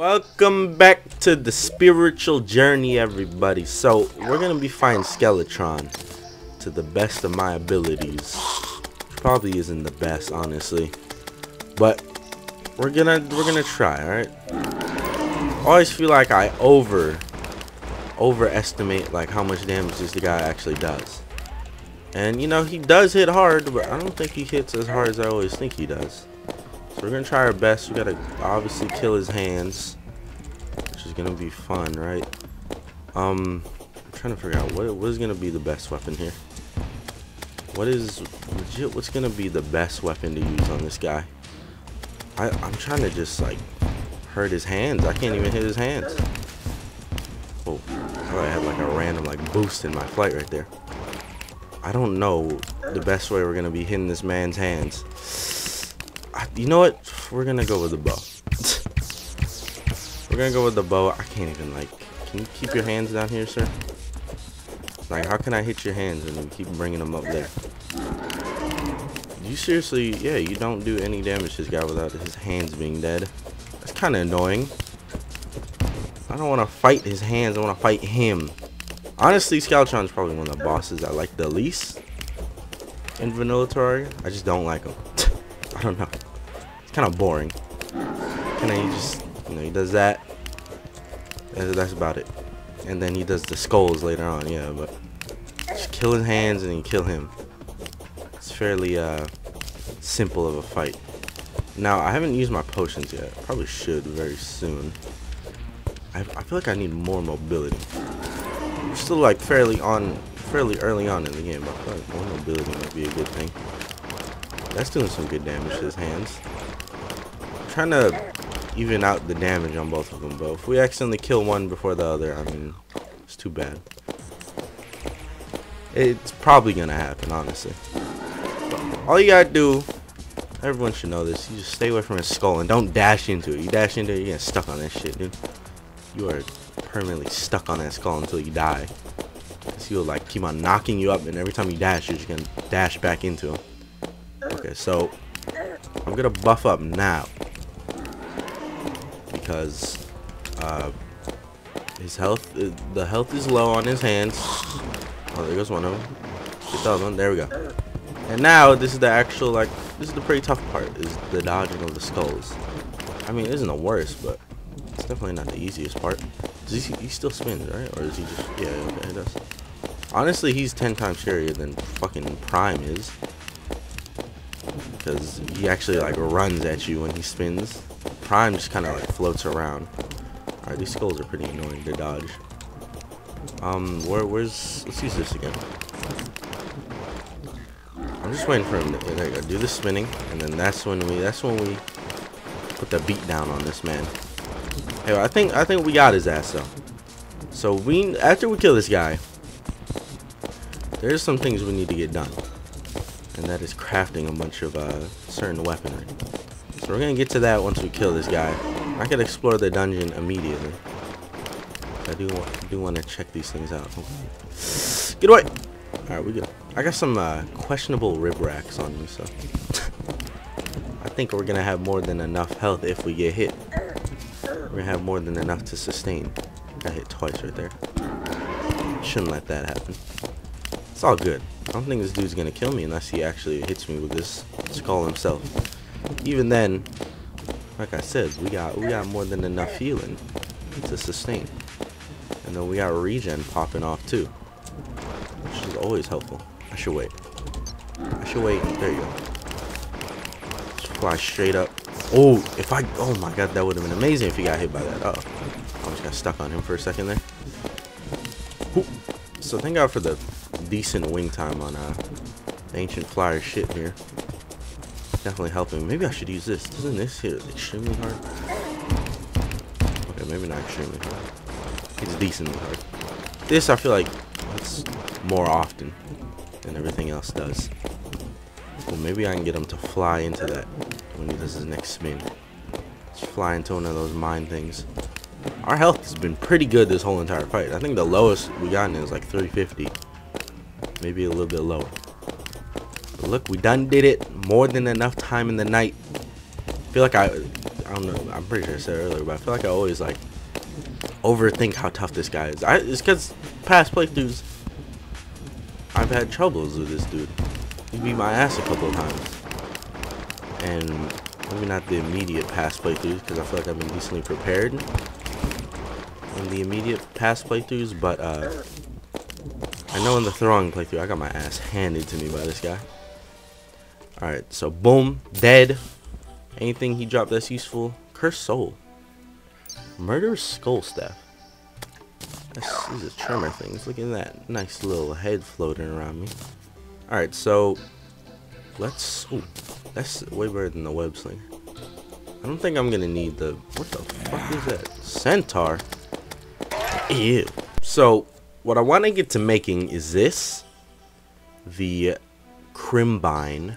Welcome back to the spiritual journey, everybody. So, we're going to be fighting Skeletron to the best of my abilities. Probably isn't the best, honestly. But, we're going to we're gonna try, alright? always feel like I over overestimate like how much damage this guy actually does. And, you know, he does hit hard, but I don't think he hits as hard as I always think he does. We're gonna try our best. We gotta obviously kill his hands, which is gonna be fun, right? Um, I'm trying to figure out what what is gonna be the best weapon here. What is legit? What's gonna be the best weapon to use on this guy? I I'm trying to just like hurt his hands. I can't even hit his hands. Oh, I had like a random like boost in my flight right there. I don't know the best way we're gonna be hitting this man's hands. You know what? We're gonna go with the bow. We're gonna go with the bow. I can't even like. Can you keep your hands down here, sir? Like, how can I hit your hands and keep bringing them up there? You seriously, yeah, you don't do any damage to this guy without his hands being dead. That's kind of annoying. I don't want to fight his hands. I want to fight him. Honestly, Skeletron is probably one of the bosses I like the least in Vanilla Terraria. I just don't like him. I don't know. It's kind of boring. Kind of, he just, you know, he does that. That's about it. And then he does the skulls later on, yeah, but just kill his hands and you kill him. It's fairly uh, simple of a fight. Now, I haven't used my potions yet. Probably should very soon. I, I feel like I need more mobility. We're still like fairly on, fairly early on in the game, but I feel like more mobility might be a good thing. That's doing some good damage to his hands. I'm trying to even out the damage on both of them, but if we accidentally kill one before the other, I mean, it's too bad. It's probably gonna happen, honestly. All you gotta do, everyone should know this, you just stay away from his skull and don't dash into it. You dash into it, you get stuck on that shit, dude. You are permanently stuck on that skull until you die. Cause he'll like keep on knocking you up, and every time you dash, you're just gonna dash back into him. Okay, so I'm gonna buff up now because uh, his health, the health is low on his hands. Oh, there goes one of them. Get the one. There we go. And now this is the actual like this is the pretty tough part is the dodging of the skulls. I mean, it isn't the worst, but it's definitely not the easiest part. Does he, he still spins, right? Or is he just yeah? Okay, he does. Honestly, he's ten times scarier than fucking Prime is because he actually like runs at you when he spins. Prime just kind of like floats around. Alright, these skulls are pretty annoying to dodge. Um, where, where's, let's use this again. I'm just waiting for him to, go, do the spinning, and then that's when we, that's when we put the beat down on this man. Hey, I think, I think we got his ass though. So we, after we kill this guy, there's some things we need to get done and that is crafting a bunch of uh, certain weaponry. So we're gonna get to that once we kill this guy. I could explore the dungeon immediately. I do want, do want to check these things out. Okay. Get away! Alright, we go. I got some uh, questionable rib racks on me, so I think we're gonna have more than enough health if we get hit. We're gonna have more than enough to sustain. Got hit twice right there. Shouldn't let that happen. It's all good. I don't think this dude's gonna kill me unless he actually hits me with this skull himself. Even then, like I said, we got we got more than enough healing to sustain. And then we got regen popping off too. Which is always helpful. I should wait. I should wait. There you go. Just fly straight up. Oh, if I... Oh my god, that would have been amazing if he got hit by that. Uh oh. I just got stuck on him for a second there. So thank God for the decent wing time on uh, Ancient Flyer shit here. Definitely helping. Maybe I should use this. Doesn't this hit extremely hard? Okay, maybe not extremely hard. It's decently hard. This, I feel like, it's more often than everything else does. Well, maybe I can get him to fly into that when he does his next spin. Just fly into one of those mine things. Our health has been pretty good this whole entire fight. I think the lowest we gotten is like 350 maybe a little bit lower. But look, we done did it. More than enough time in the night. I feel like I, I don't know. I'm pretty sure I said earlier, but I feel like I always like overthink how tough this guy is. I, it's because past playthroughs, I've had troubles with this dude. He beat my ass a couple of times, and maybe not the immediate past playthroughs because I feel like I've been decently prepared in the immediate past playthroughs, but uh, I know in the Thorium playthrough I got my ass handed to me by this guy. Alright, so boom, dead. Anything he dropped that's useful. Cursed soul. Murderous skull staff. This is a tremor thing. Look at that nice little head floating around me. Alright, so let's. Ooh, that's way better than the web slinger. I don't think I'm gonna need the. What the fuck is that? Centaur. Ew. So what I want to get to making is this, the Crimbine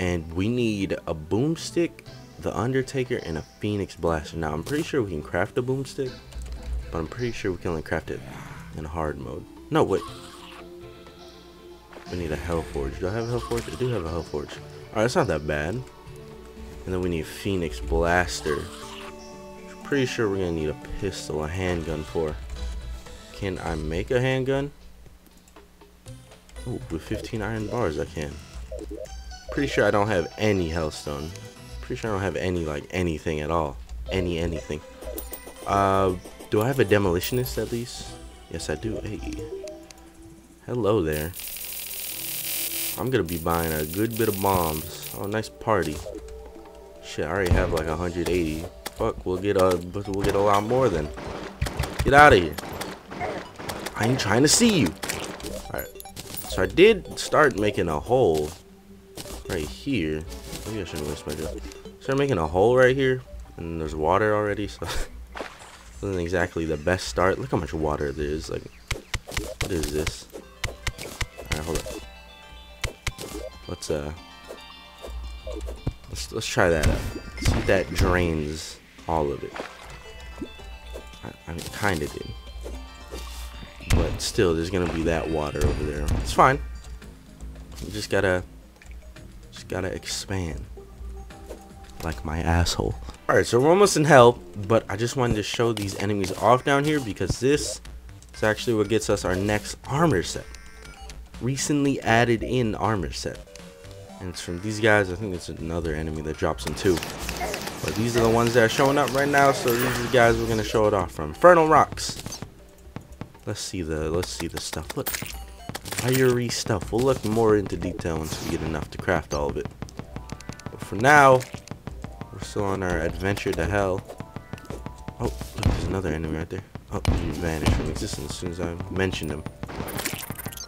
and we need a boomstick, the Undertaker, and a Phoenix Blaster. Now, I'm pretty sure we can craft a boomstick, but I'm pretty sure we can only craft it in hard mode. No, wait. We need a Hellforge. Do I have a Hellforge? I do have a Hellforge. Alright, it's not that bad. And then we need Phoenix Blaster. Pretty sure we're gonna need a pistol, a handgun for. Can I make a handgun? Oh, with 15 iron bars I can. Pretty sure I don't have any hellstone. Pretty sure I don't have any, like, anything at all. Any, anything. Uh, do I have a demolitionist at least? Yes, I do. Hey. Hello there. I'm gonna be buying a good bit of bombs. Oh, nice party. Shit, I already have like 180. Fuck, we'll get a, we'll get a lot more then. Get out of here. I ain't trying to see you. Alright. So I did start making a hole right here. Maybe I shouldn't waste my job. Start making a hole right here, and there's water already, so wasn't exactly the best start. Look how much water there is. Like, what is this? Alright, hold up. Let's uh, let's let's try that out. See if that drains all of it. I, I mean, kind of did, but still, there's gonna be that water over there. It's fine. You just gotta just gotta expand. Like my asshole. Alright, so we're almost in hell, but I just wanted to show these enemies off down here because this is actually what gets us our next armor set. Recently added in armor set. And it's from these guys. I think it's another enemy that drops them too. But these are the ones that are showing up right now, so these are the guys we're gonna show it off from. Infernal Rocks. Let's see the let's see the stuff. Look. Fiery stuff. We'll look more into detail once we get enough to craft all of it. But for now, we're still on our adventure to hell. Oh, look, there's another enemy right there. Oh, he vanished from existence as soon as I mentioned him.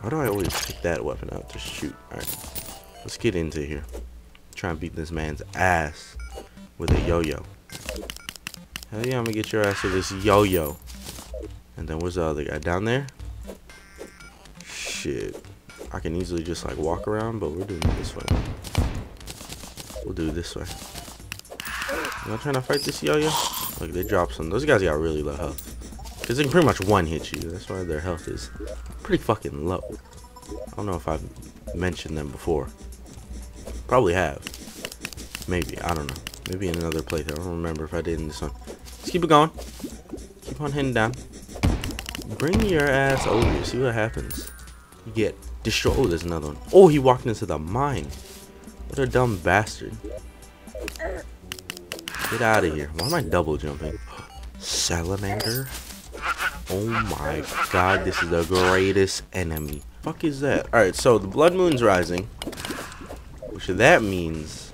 Why do I always pick that weapon out to shoot? Alright, let's get into here. Try and beat this man's ass with a yo-yo. Hell yeah, I'm gonna get your ass with this yo-yo. And then where's the other guy? Down there? shit. I can easily just like walk around, but we're doing it this way. We'll do it this way. I'm not trying to fight this yo-yo. Look, they drop some. Those guys got really low health. Because they can pretty much one-hit you. That's why their health is pretty fucking low. I don't know if I've mentioned them before. Probably have. Maybe. I don't know. Maybe in another playthrough. I don't remember if I did in this one. Let's keep it going. Keep on heading down. Bring your ass over. here. See what happens. You get destroyed. Oh, there's another one. Oh, he walked into the mine. What a dumb bastard. Get out of here. Why am I double jumping? Salamander? Oh my god, this is the greatest enemy. Fuck is that? Alright, so the blood moon's rising. Which that means...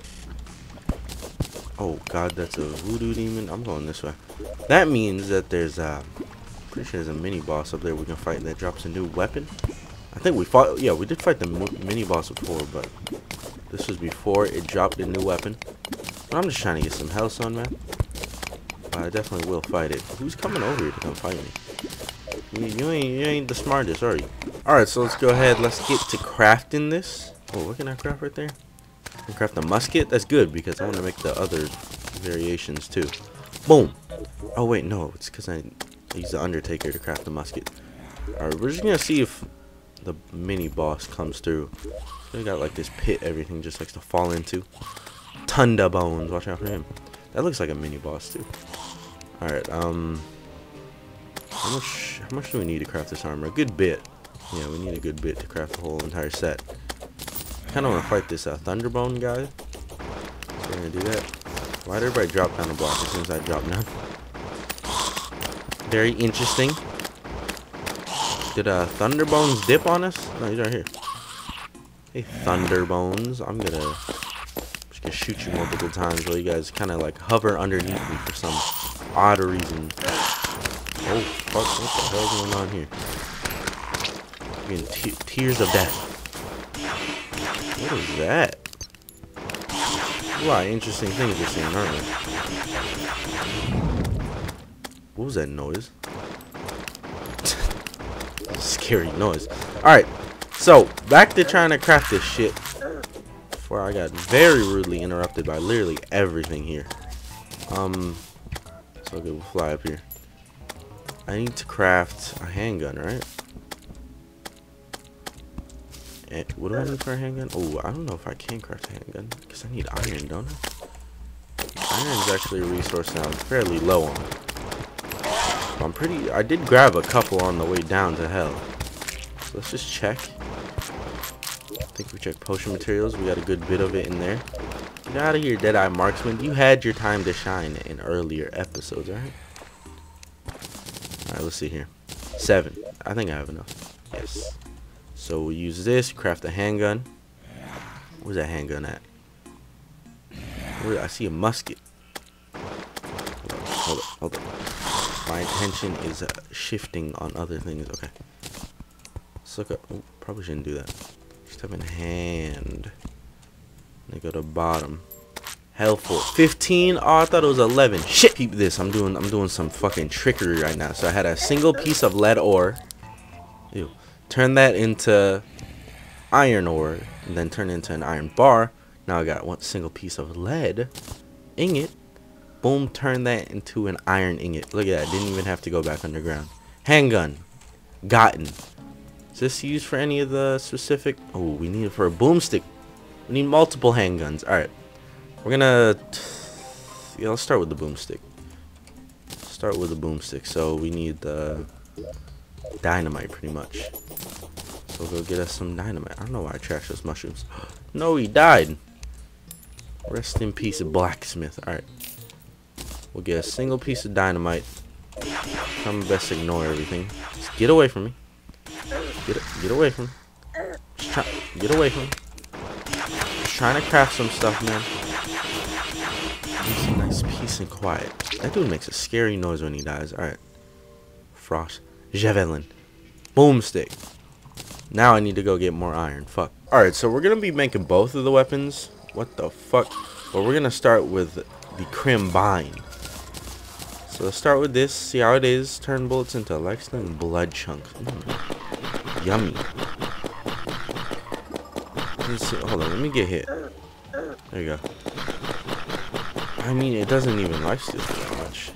Oh god, that's a voodoo demon. I'm going this way. That means that there's a... Pretty sure there's a mini boss up there we can fight that drops a new weapon. I think we fought, yeah, we did fight the mini boss before, but this was before it dropped a new weapon. But I'm just trying to get some health on, man. I definitely will fight it. Who's coming over here to come fight me? You, you, ain't, you ain't the smartest, are you? Alright, so let's go ahead. Let's get to crafting this. Oh, what can I craft right there? I can craft a musket? That's good, because I want to make the other variations, too. Boom! Oh, wait, no. It's because I, Used the Undertaker to craft the musket. Alright, we're just to see if the mini boss comes through. They got like this pit everything just likes to fall into. Thunderbones, watch out for him. That looks like a mini boss too. Alright, um how much how much do we need to craft this armor? A good bit. Yeah, we need a good bit to craft the whole entire set. Kinda wanna fight this uh, Thunderbone guy. We're gonna do that. Why'd everybody drop down the block as soon as I drop down? Very interesting. Did uh, Thunderbones dip on us? No, he's right here. Hey, Thunderbones. I'm gonna just gonna shoot you multiple times while you guys kind of like hover underneath me for some odd reason. Oh, fuck, what the hell's going on here? Getting tears of death. What is that? A lot of interesting things we're seeing, aren't we? What was that noise? Scary noise. Alright, so back to trying to craft this shit. Before I got very rudely interrupted by literally everything here. Um, so okay, we'll fly up here. I need to craft a handgun, right? And eh, what do I need for a handgun? Oh, I don't know if I can craft a handgun. Because I need iron, don't I? Iron is actually a resource that I'm fairly low on. I'm pretty... I did grab a couple on the way down to hell. So let's just check. I think we checked potion materials. We got a good bit of it in there. Get out of here, Deadeye Marksman. You had your time to shine in earlier episodes, right? Alright, let's see here. Seven. I think I have enough. Yes. So we use this, craft a handgun. Where's that handgun at? Where, I see a musket. Hold up, hold up, hold up. My attention is uh, shifting on other things. Okay. Let's look up. Oh, probably shouldn't do that. Just have in hand. They go to bottom. Helpful. 15. Oh, I thought it was 11. Shit. Keep this. I'm doing. I'm doing some fucking trickery right now. So I had a single piece of lead ore. Ew. Turn that into iron ore, and then turn it into an iron bar. Now I got one single piece of lead ingot. Boom. Turn that into an iron ingot. Look at that. Didn't even have to go back underground. Handgun. Gotten. Is this used for any of the specific? Oh, we need it for a boomstick. We need multiple handguns. Alright. We're gonna... Yeah, let's start with the boomstick. Start with the boomstick. So we need the dynamite pretty much. So we'll go get us some dynamite. I don't know why I trashed those mushrooms. no, he died. Rest in peace, blacksmith. Alright. We'll get a single piece of dynamite. I'm best ignore everything. Just get away from me. Get get away from me. Try, get away from me Just trying to craft some stuff, man. Some nice peace and quiet. That dude makes a scary noise when he dies. Alright. Frost. Javelin. Boomstick. Now I need to go get more iron. Fuck. Alright, so we're going to be making both of the weapons. What the fuck? But we're going to start with the Crimbine. So let's start with this. See how it is. Turn bullets into excellent blood chunks. Mm. Yummy. Let's see. Hold on, let me get hit. There you go. I mean, it doesn't even life steal that much.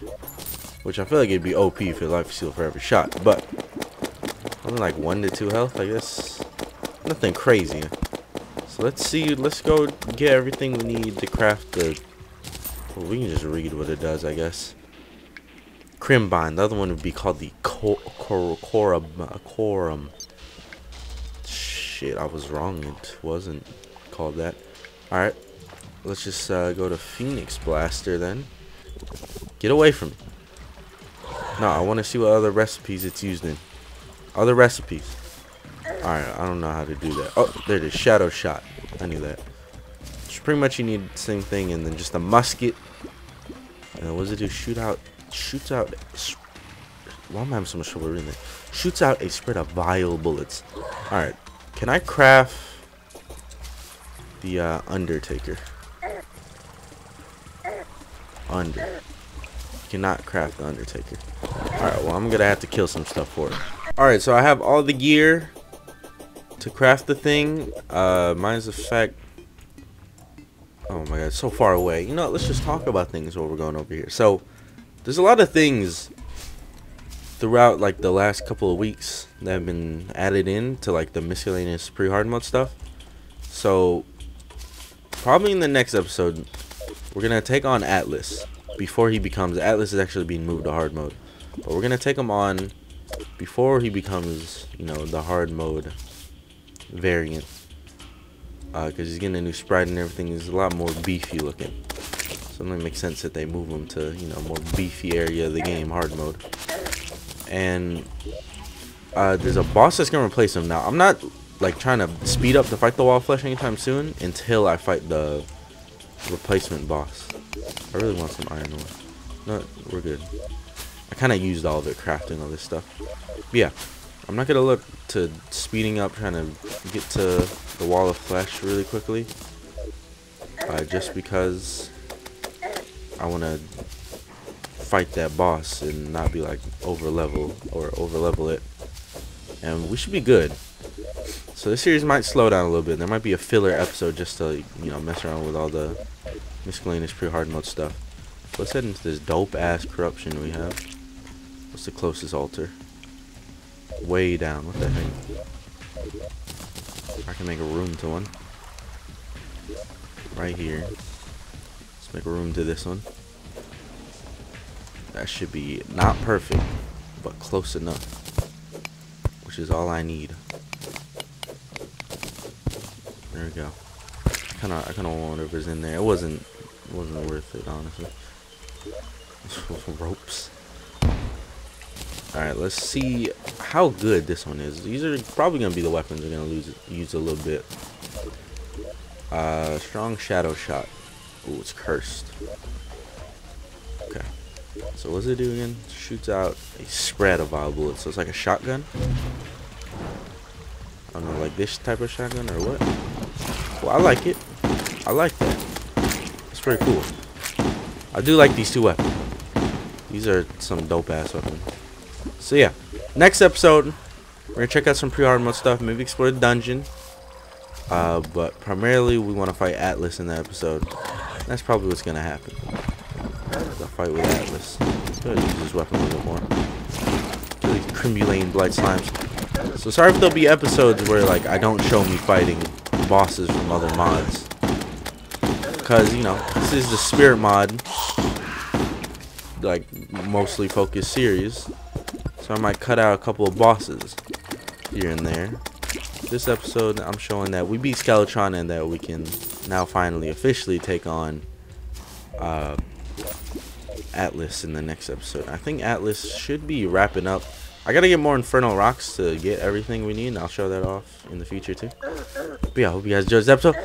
Which I feel like it'd be OP if it life steal for every shot. But, only like 1 to 2 health, I guess. Nothing crazy. So let's see. Let's go get everything we need to craft the... Well, we can just read what it does, I guess. Crimbine. The other one would be called the Cor Cor Corum. Corum. Shit, I was wrong. It wasn't called that. Alright. Let's just uh, go to Phoenix Blaster then. Get away from me. No, I want to see what other recipes it's used in. Other recipes. Alright, I don't know how to do that. Oh, there it is. Shadow Shot. I knew that. Pretty much you need the same thing and then just a musket. And what does it do? Shoot out. Shoots out. Why am I having so much trouble reading that? Shoots out a spread of vile bullets. Alright. Can I craft the uh, Undertaker? Under. Cannot craft the Undertaker. Alright, well I'm gonna have to kill some stuff for it. Alright, so I have all the gear to craft the thing. Uh, mine's the fact... Oh my god, so far away. You know, let's just talk about things while we're going over here. So, there's a lot of things throughout like the last couple of weeks that have been added in to like the miscellaneous pre-hard mode stuff. So probably in the next episode, we're gonna take on Atlas before he becomes Atlas is actually being moved to hard mode, but we're gonna take him on before he becomes you know the hard mode variant because uh, he's getting a new sprite and everything. He's a lot more beefy looking. So it makes sense that they move him to you know more beefy area of the game, hard mode. And uh, there's a boss that's gonna replace him now. I'm not like trying to speed up to fight the wall of flesh anytime soon until I fight the replacement boss. I really want some iron ore. No, we're good. I kind of used all of it crafting all this stuff. But yeah, I'm not gonna look to speeding up trying to get to the wall of flesh really quickly. Uh, just because I want to fight that boss and not be like over level or over level it. And we should be good. So this series might slow down a little bit. There might be a filler episode just to, you know, mess around with all the miscellaneous pre-hard mode stuff. Let's head into this dope-ass corruption we have. What's the closest altar? Way down. What the heck? I can make a room to one. Right here. Make room to this one. That should be not perfect, but close enough. Which is all I need. There we go. Kind of, I kind of wonder if it's in there. It wasn't, it wasn't worth it, honestly. Ropes. All right, let's see how good this one is. These are probably gonna be the weapons we're gonna lose, use a little bit. Uh, strong shadow shot. Ooh, it's cursed. Okay. So what does it do again? Shoots out a spread of vile bullets. So it's like a shotgun. I don't know, like this type of shotgun or what? Well, I like it. I like that. It's pretty cool. I do like these two weapons. These are some dope ass weapons. So yeah, next episode, we're gonna check out some pre-hard mode stuff. Maybe explore the dungeon. Uh, but primarily we want to fight Atlas in that episode. That's probably what's gonna happen. The fight with Atlas. Gonna use this weapon a little more. These Cremulane Blight Slimes. So sorry if there'll be episodes where like I don't show me fighting bosses from other mods. Because, you know, this is the Spirit mod, like, mostly focused series. So I might cut out a couple of bosses here and there. This episode, I'm showing that we beat Skeletron and that we can now finally officially take on uh, Atlas in the next episode. I think Atlas should be wrapping up I gotta get more Infernal Rocks to get everything we need, and I'll show that off in the future too. But yeah, I hope you guys enjoyed this episode.